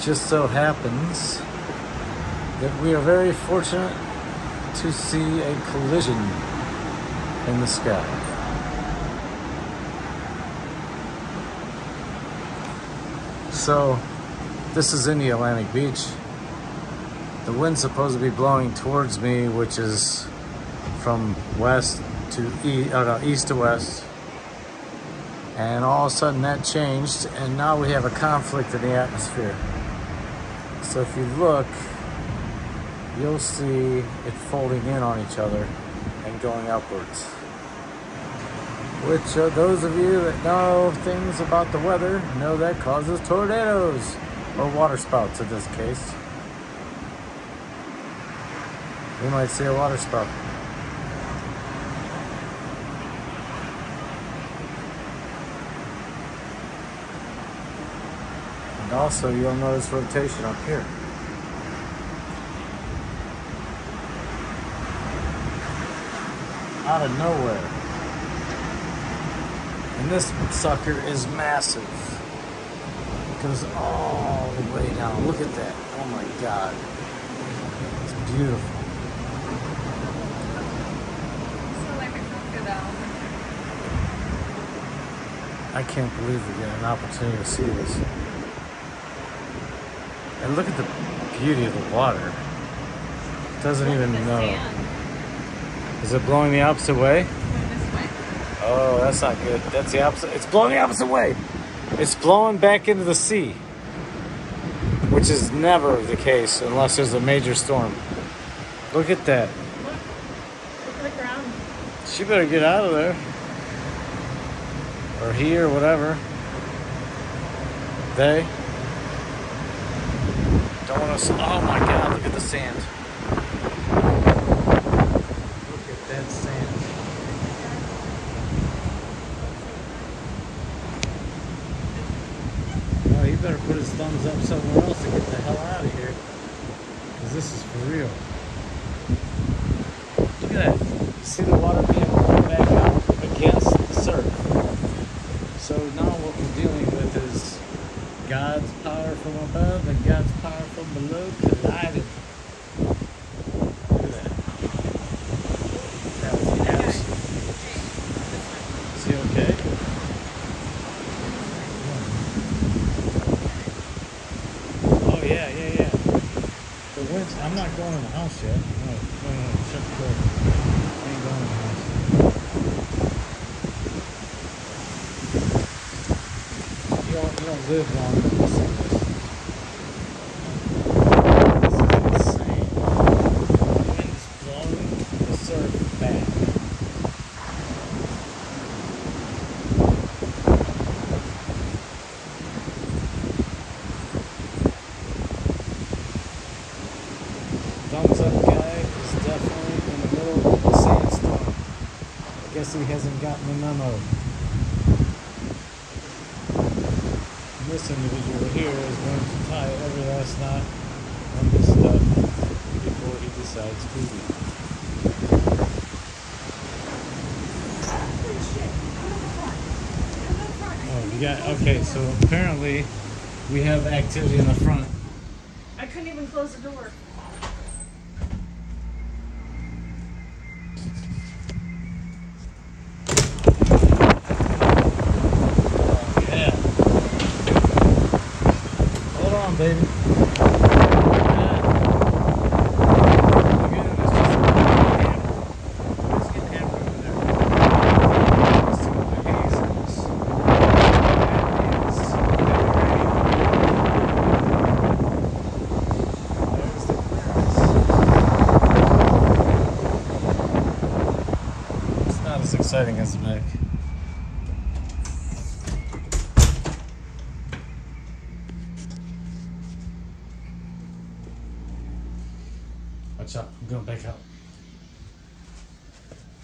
just so happens that we are very fortunate to see a collision in the sky. So, this is Indiatlantic Beach. The wind's supposed to be blowing towards me, which is from west to east, oh uh, no, east to west. And all of a sudden that changed, and now we have a conflict in the atmosphere. So if you look, you'll see it folding in on each other and going upwards. Which, uh, those of you that know things about the weather know that causes tornadoes, or water spouts in this case. We might see a water And also, you'll notice rotation up here. Out of nowhere. And this sucker is massive. It goes all the way down. Look at that. Oh my god. It's beautiful. I can't believe we get an opportunity to see this. And look at the beauty of the water. Doesn't even know. Is it blowing the opposite way? Oh, that's not good. That's the opposite. It's blowing the opposite way. It's blowing back into the sea, which is never the case unless there's a major storm. Look at that. Look at the ground. She better get out of there. Or he or whatever. They. Want to. Oh my god, look at the sand. Look at that sand. Oh, he better put his thumbs up somewhere else to get the hell out of here. Because this is for real. Look at that. You see the water being pulled back out against the surf. So now what we're dealing with is God's power from above and God's power from below colliding. Look at that. That was absolute. Is he okay? Oh yeah, yeah, yeah. The wind's, I'm not going in the house yet. No, no, no, shut the door. I ain't going in the house. You don't, you don't live long enough to see this. This is insane. The wind is blowing the surf back. Thumbs up guy is definitely in the middle of the sandstorm. He hasn't gotten the memo. This individual here is going to tie every last knot on this stuff before he decides to leave. Oh, you got okay. So apparently, we have activity in the front. I couldn't even close the door. It's not as exciting as the Mac. Watch out, I'm going back out.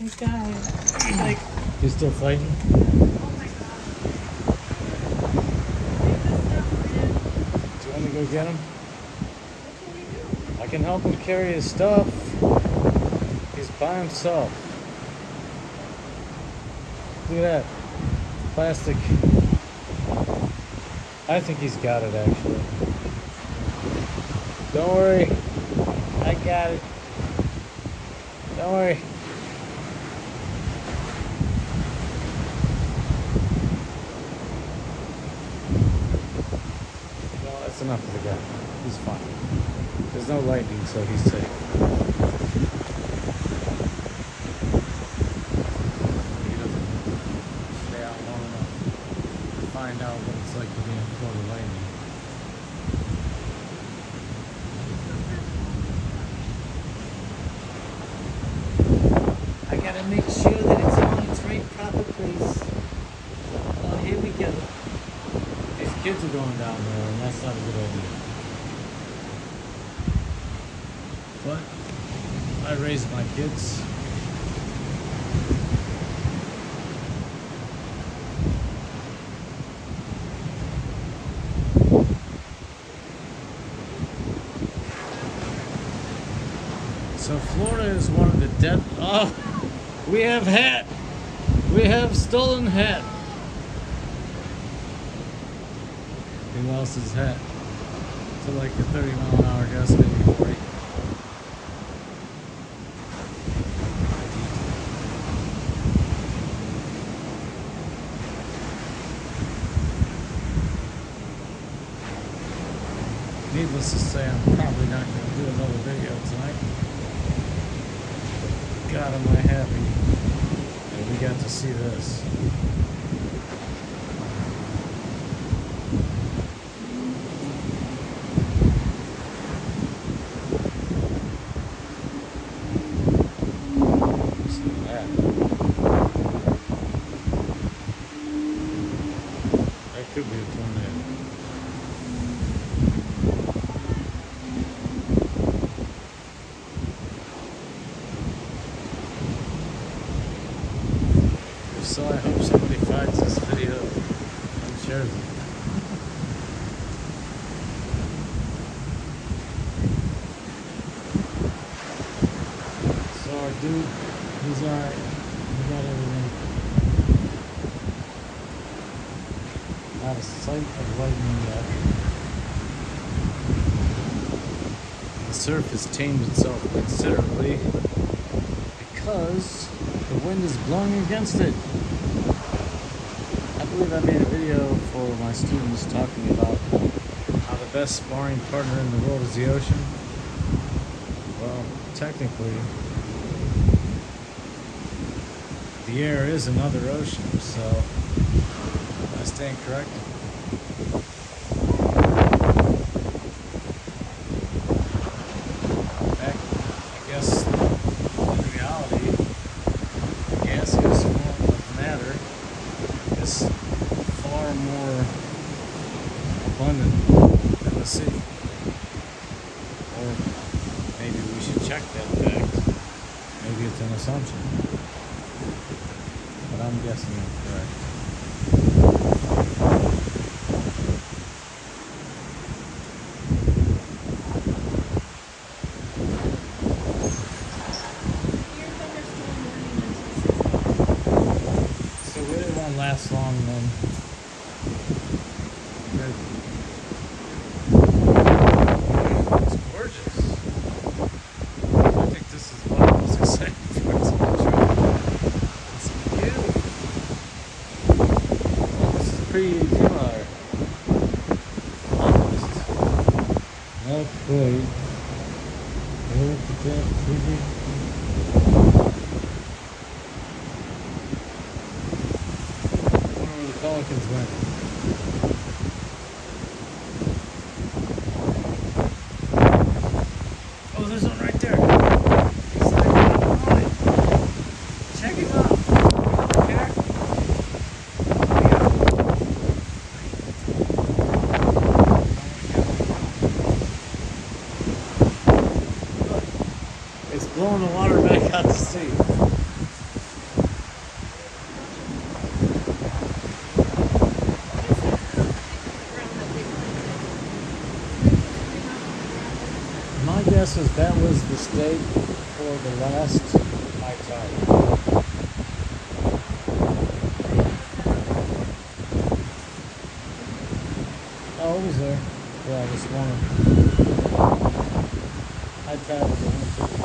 These guys. He's like, You still fighting? oh my god. Do you want to go get him? I can help him carry his stuff. He's by himself. Look at that. Plastic. I think he's got it actually. Don't worry. I got it. Don't worry. Well, that's enough of the guy. He's fine. There's no lightning, so he's safe. He doesn't stay out long enough to find out what it's like to be in Florida lightning. I gotta make sure that it's on its right proper place. Oh, here we go. These kids are going down there, and that's not a good idea. But I raised my kids. So Florida is one of the dead. Oh, we have hat. We have stolen hat. He lost his hat to like a 30 mile an hour gust, maybe 40. Needless to say, I'm probably not going to do another video tonight. God, am I happy that we got to see this. See that? That could be a tornado. If so, I hope somebody finds this video and shares it. So our dude, he's alright. He got everything. Not a sight of lightning yet. The surf has tamed itself considerably because the wind is blowing against it. I believe I made a video for my students talking about how the best sparring partner in the world is the ocean. Well, technically, the air is another ocean, so I stand corrected. Heck, I guess in reality, the gaseous form of matter is far more abundant than the sea. Or maybe we should check that fact. Maybe it's an assumption. Correct. So it won't last long then. Good. It's gorgeous. I think this is what I'm most excited for tonight. It's beautiful. Pretty similar. Almost. Not quite. The Pelicans went. Oh, there's one right there. He's like, "Come on." Check him out. Here. Look, It's blowing the water back out to sea. That was the state for the last high tide. Oh, it was there. Yeah, this morning. I traveled the winter